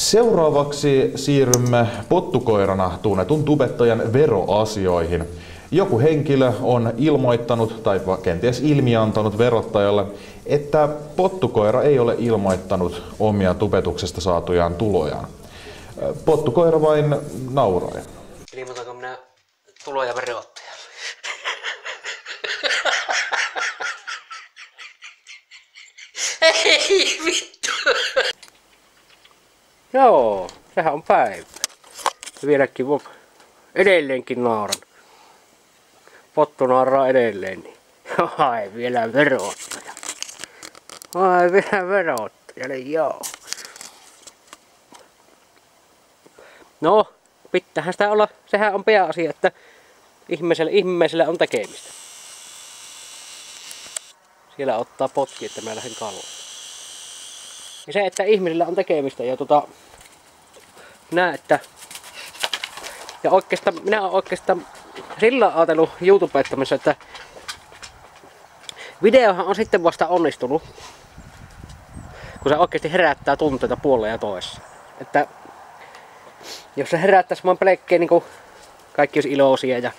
Seuraavaksi siirrymme pottukoirana tunnetun tubettajan veroasioihin. Joku henkilö on ilmoittanut tai kenties ilmiantanut verottajalle, että pottukoira ei ole ilmoittanut omia tubetuksesta saatujaan tulojaan. Pottukoira vain naurai. Ilmoitanko minä tuloja verottajalle? Ei vittu! Joo, sehän on päivä. Vieläkin voi edelleenkin naaran. Pottu naaraa edelleen. Niin. Ai vielä verottaja. Ai vielä verottaja, niin joo. No, pitäähän sitä olla, sehän on pääasia, että ihmisellä, ihmisellä on tekemistä. Siellä ottaa potki, että mä lähden kaloon. Ja se, että ihmisillä on tekemistä ja tota, näe, että ja oikeastaan, minä olen oikeastaan sillä ajatellut YouTubettamassa, että videohan on sitten vasta onnistunut, kun se oikeasti herättää tunteita puolella ja toisessa. Että jos se herättäisi vaan pelkkää niin kuin kaikki olisi iloisia ja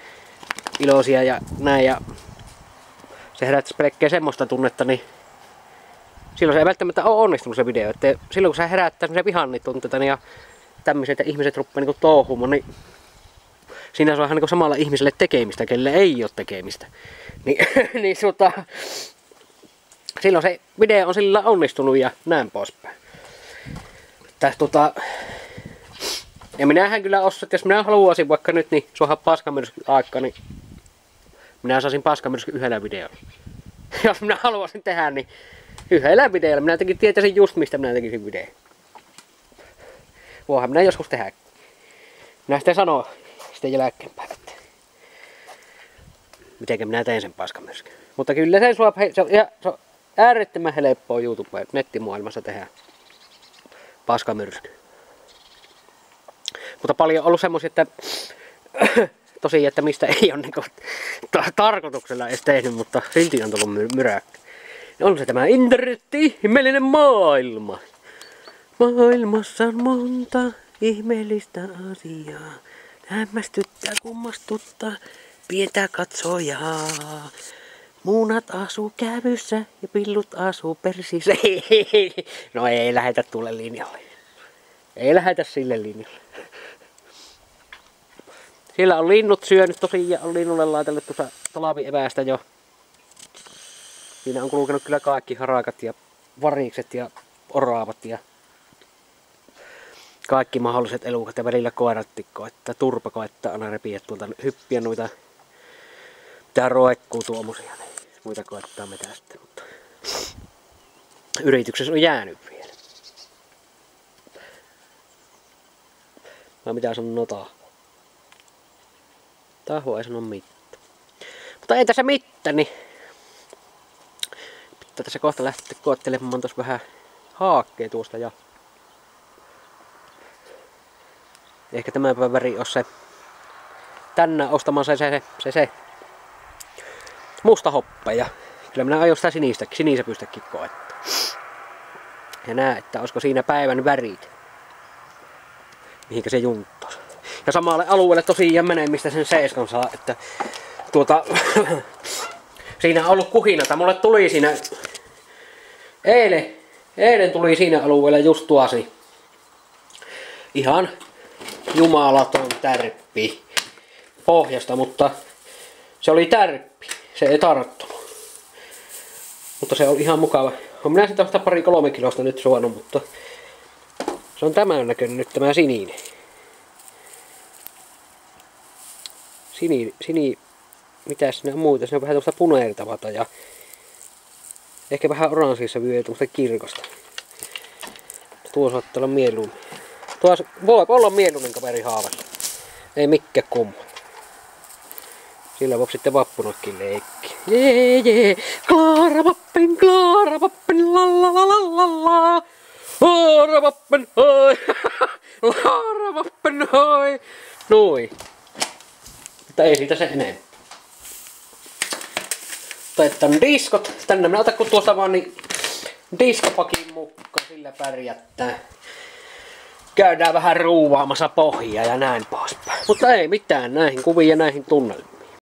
iloisia ja näin ja se herättäisi pelkkää semmoista tunnetta, niin silloin se ei välttämättä ole onnistunut se video. Että silloin kun se herättää semmoisia vihannitunteita niin ja tämmöiset ja ihmiset rupeaa niin touhumaan, niin siinä on ihan niin samalla ihmiselle tekemistä, kelle ei ole tekemistä. Niin, niin tota, silloin se video on sillä onnistunut ja näin poispäin. Tästä tota, ja minähän kyllä osaan, että jos minä haluaisin vaikka nyt niin suoha paskamyrsky aika, niin minä saisin paskamyrsky yhdellä videolla. jos minä haluaisin tehdä, niin yhdellä videolla. Minä tekin tietäisin just mistä minä tekisin video. Voihan minä joskus tehdä. Minä sitten sanoo sitten jälkeenpäin, että miten minä teen sen paskamyrskyn. Mutta kyllä se, sua, se, on, se on äärettömän helppoa YouTube nettimaailmassa tehdä paskamyrsky. Mutta paljon on ollut semmoisia, että tosi, että mistä ei ole niin ta- tarkoituksella edes tehnyt, mutta silti on tullut my- myräkkä. On se tämä internetti, ihmeellinen maailma. Maailmassa on monta ihmeellistä asiaa. Hämmästyttää, kummastuttaa, pientä katsojaa. Muunat asuu kävyssä ja pillut asuu persissä. No ei lähetä tulle linjalle. Ei lähetä sille linjalle. Siellä on linnut syönyt tosi ja on linnulle laitellut tuossa jo. Siinä on kulkenut kyllä kaikki harakat ja varikset ja oraavat ja kaikki mahdolliset elukat ja välillä koirattikko, että turpa koettaa aina repiä tuolta hyppiä noita mitä roikkuu tuommoisia. Niin muita koettaa metästä, mutta yrityksessä on jäänyt vielä. Vai mitä on notaa? Taho ei sano mitään. Mutta ei tässä mitään, niin pitää tässä kohta lähteä koettelemaan tuossa vähän haakkeen tuosta ja ehkä tämä päivän väri on se tänään ostamaan se, se, se, se musta hoppe ja kyllä minä aion sitä sinistä, sinistä pystäkin koettaa. Ja näe, että olisiko siinä päivän värit, mihinkä se junttaa. Ja samalle alueelle tosiaan menee, mistä sen seiskan saa, että tuota, siinä on ollut kuhinata. Mulle tuli siinä, eilen, eilen tuli siinä alueella just tuosi ihan jumalaton tärppi pohjasta, mutta se oli tärppi. Se ei tarttunut. Mutta se oli ihan mukava. On minä sitä pari kolme kilosta nyt suonut, mutta se on tämän näköinen nyt tämä sininen. Sini, sini, mitäs ne on muuta? Se on vähän tuosta punertavata ja ehkä vähän oranssissa vielä tuosta kirkosta. Tuo saattaa olla mieluummin. Tuo voi olla mieluummin kaveri haavassa. Ei mikään kumma. Sillä voi sitten vappunakin leikki. Jee jee, Klaara Vappen, Klaara Vappen, la la la la la la. Klaara Vappen, hoi. Klaara Vappen, hoi. Noin. Mutta ei siitä se enemmän. Otetaan diskot. Tänne minä otan kun tuosta vaan niin diskopakin mukaan. Sillä pärjättää. käydään vähän ruuvaamassa pohjaa ja näin poispäin. Mutta ei mitään näihin kuviin ja näihin tunnelmiin.